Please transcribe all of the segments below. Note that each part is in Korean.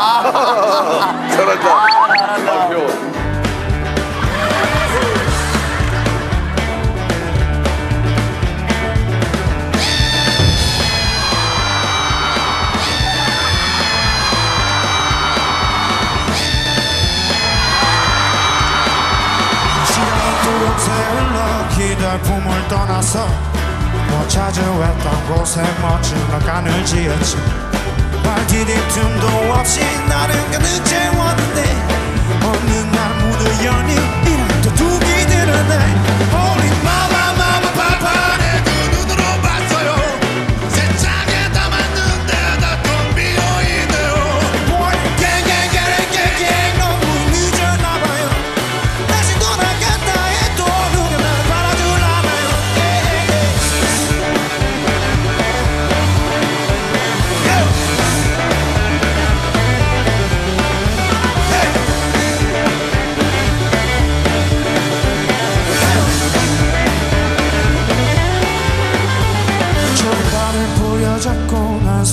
아 잘한다. 아, 귀여워. 기댈 품을 떠나서 뭐 못 찾아왔던 곳에 멋진 막 간을 지었지 발디딜 틈도 없이 나는 그 가득 채웠는데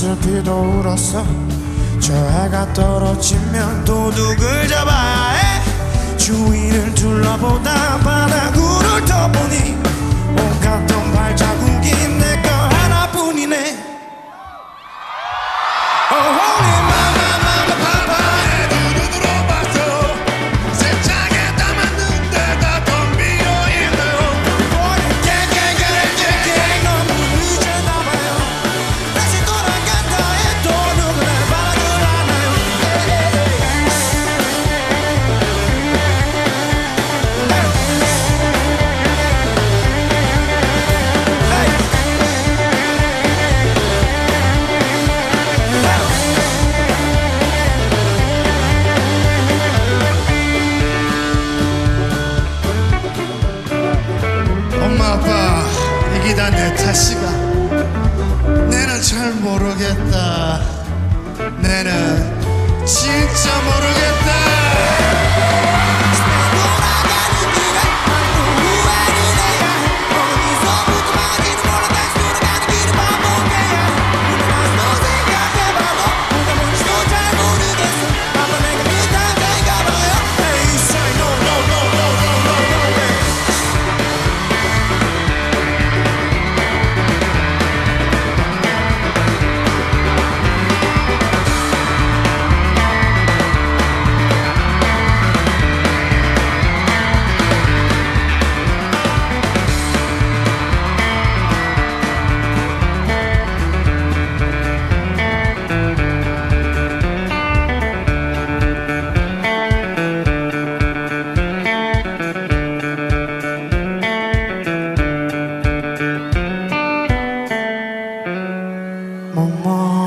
슬피도 울었어 저 해가 떨어지면 도둑을 잡아야 해? 주위를 둘러보다 바닥으로 떠보니 모르겠다. 내는 진짜 모르겠다. 梦吗